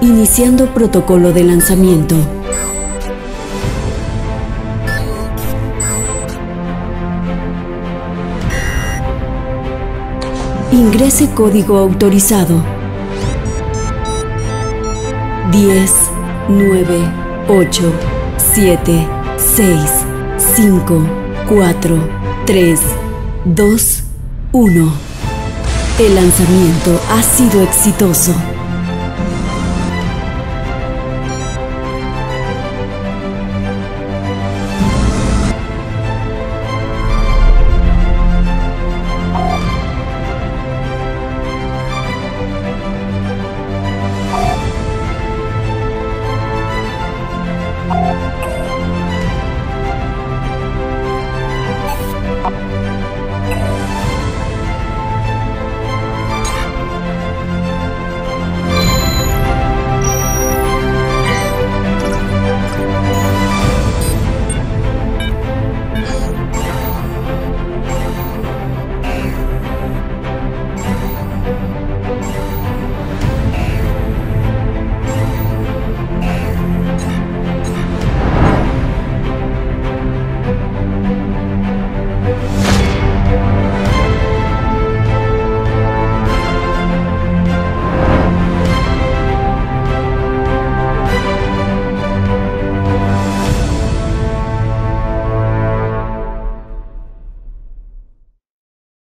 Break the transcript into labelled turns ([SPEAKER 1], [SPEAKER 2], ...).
[SPEAKER 1] Iniciando protocolo de lanzamiento. Ingrese código autorizado. 10, 9, 8, 7, 6, 5, 4, 3, 2, 1. El lanzamiento ha sido exitoso.